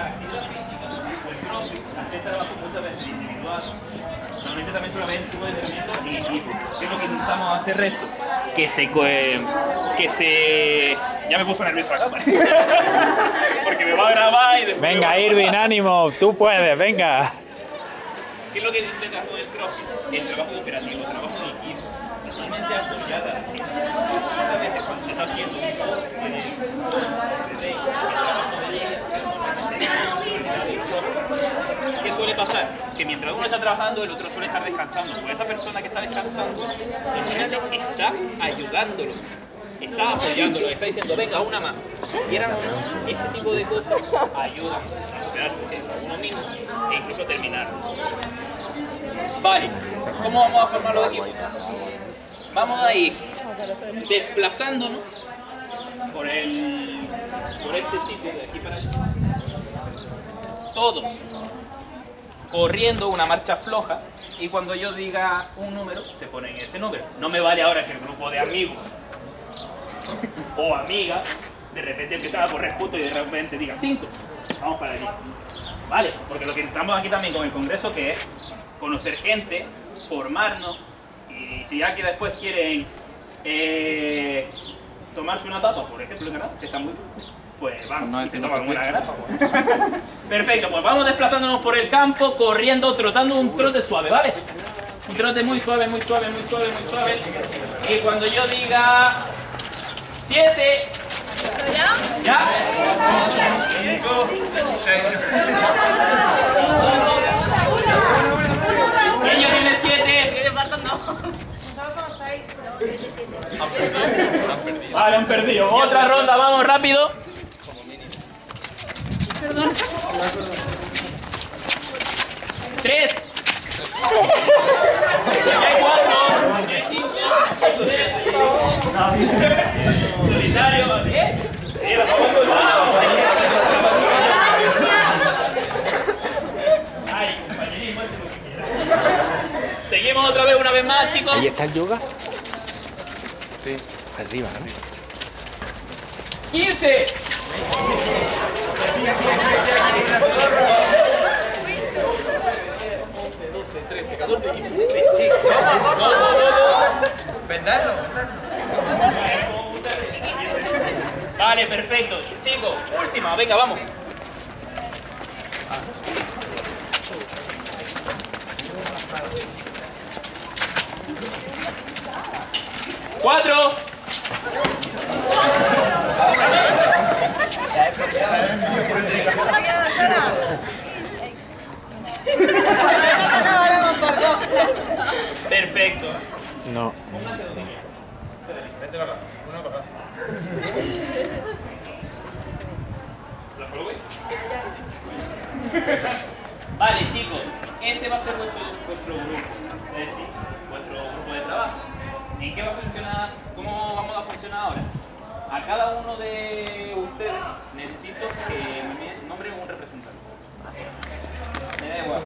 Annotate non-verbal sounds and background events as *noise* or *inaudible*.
la actividad física o el crossfit hacer trabajo muchas veces individual. Normalmente también solamente tipo de entrenamiento y equipo. ¿Qué es lo que intentamos hacer resto? Que se... co- que se... Ya me puso nervioso la cámara. *laughs* Porque me va a grabar y después... Venga, Irving, ánimo, tú puedes, venga. ¿Qué es lo que intentas con el crossfit? El trabajo cooperativo, el trabajo en equipo. Normalmente apoyada. Muchas veces cuando se está haciendo un deporte de, de ley, el trabajo de ley, ¿qué suele pasar? Que mientras uno está trabajando, el otro suele estar descansando. Pues esa persona que está descansando, imagínate, está ayudándolo. Está apoyándolo, está diciendo, venga, una más. Quieran o no, ese tipo de cosas ayudan a superarse a uno mismo e incluso terminar. Vale, ¿cómo vamos a formar los equipos? Vamos a ir desplazándonos por, el, por este sitio de aquí para allá. Todos corriendo una marcha floja y cuando yo diga un número, se pone en ese número. No me vale ahora que el grupo de amigos o amigas de repente empiezan a correr juntos y de repente diga 5. Vamos para allí. Vale, porque lo que estamos aquí también con el congreso que es conocer gente, formarnos y si ya que después quieren eh, tomarse una tapa, por ejemplo, que está muy pues van y se toman una grapa. pues. *laughs* Perfecto, pues vamos desplazándonos por el campo, corriendo, trotando un trote suave, ¿vale? Un trote muy suave, muy suave, muy suave, muy suave. Y cuando yo diga siete, ¿Ya? ¿ya? Cinco, seis. ¿Quién ya tiene faltan. Vale, han perdido. Otra ronda, vamos rápido. Tres. Ya hay cuatro. Ya hay cinco. Solitario. Sí, lo estamos colgando. Ay, compañerismo, es lo que quiera. Seguimos otra vez, una vez más, chicos. ¿Ahí está el yoga? Sí. Arriba, ¿no? 15. Vale, perfecto. Chicos, última, venga, vamos. Cuatro. Perfecto. No. Vale, chicos, ese va a ser vuestro, vuestro grupo, es decir, vuestro grupo de trabajo. ¿En qué va a funcionar? ¿Cómo vamos a funcionar ahora? A cada uno de necesito que